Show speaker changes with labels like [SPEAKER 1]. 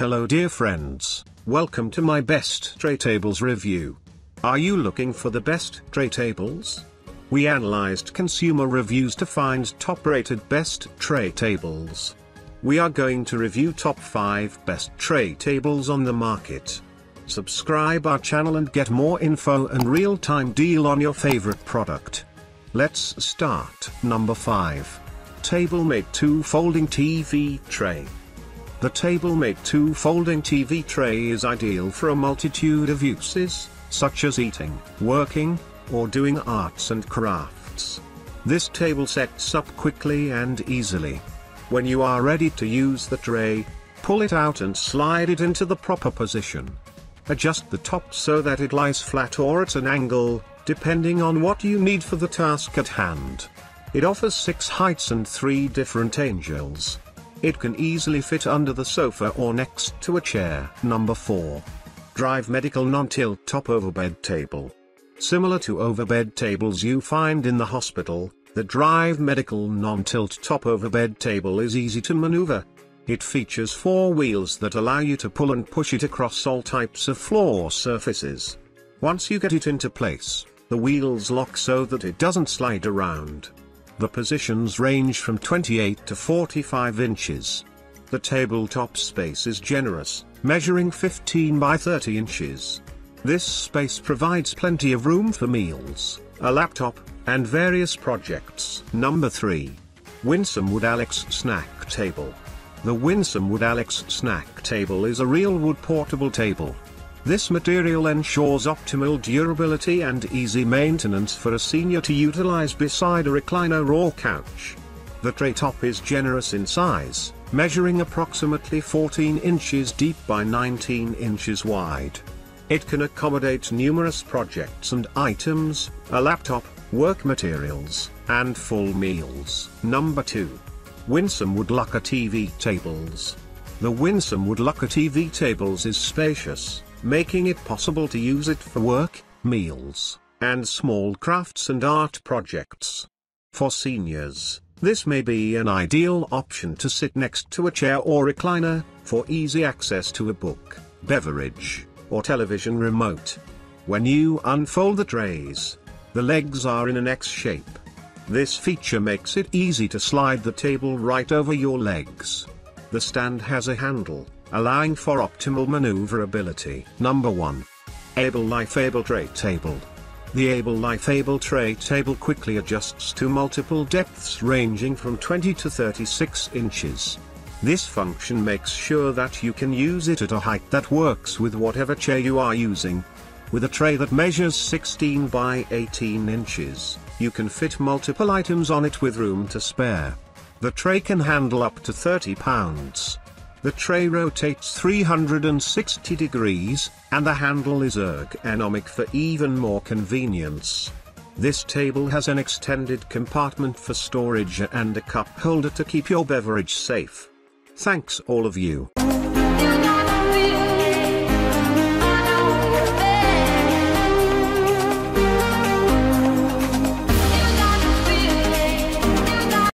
[SPEAKER 1] Hello dear friends, welcome to my best tray tables review. Are you looking for the best tray tables? We analyzed consumer reviews to find top rated best tray tables. We are going to review top 5 best tray tables on the market. Subscribe our channel and get more info and real-time deal on your favorite product. Let's start. Number 5. TableMate 2 Folding TV Tray. The TableMate 2 Folding TV Tray is ideal for a multitude of uses, such as eating, working, or doing arts and crafts. This table sets up quickly and easily. When you are ready to use the tray, pull it out and slide it into the proper position. Adjust the top so that it lies flat or at an angle, depending on what you need for the task at hand. It offers 6 heights and 3 different angles. It can easily fit under the sofa or next to a chair. Number 4. Drive Medical Non-Tilt Top Overbed Table. Similar to overbed tables you find in the hospital, the Drive Medical Non-Tilt Top Overbed Table is easy to maneuver, it features four wheels that allow you to pull and push it across all types of floor surfaces. Once you get it into place, the wheels lock so that it doesn't slide around. The positions range from 28 to 45 inches. The tabletop space is generous, measuring 15 by 30 inches. This space provides plenty of room for meals, a laptop, and various projects. Number 3. Winsome Wood Alex Snack Table. The Winsome Wood Alex snack table is a real wood portable table. This material ensures optimal durability and easy maintenance for a senior to utilize beside a recliner or couch. The tray top is generous in size, measuring approximately 14 inches deep by 19 inches wide. It can accommodate numerous projects and items, a laptop, work materials, and full meals. Number 2. Winsome Wood Lucca TV Tables. The Winsome Wood Lucca TV Tables is spacious, making it possible to use it for work, meals, and small crafts and art projects. For seniors, this may be an ideal option to sit next to a chair or recliner, for easy access to a book, beverage, or television remote. When you unfold the trays, the legs are in an X shape. This feature makes it easy to slide the table right over your legs. The stand has a handle, allowing for optimal maneuverability. Number 1. Able Life Able Tray Table. The Able Life Able Tray Table quickly adjusts to multiple depths ranging from 20 to 36 inches. This function makes sure that you can use it at a height that works with whatever chair you are using. With a tray that measures 16 by 18 inches, you can fit multiple items on it with room to spare. The tray can handle up to 30 pounds. The tray rotates 360 degrees, and the handle is ergonomic for even more convenience. This table has an extended compartment for storage and a cup holder to keep your beverage safe. Thanks all of you.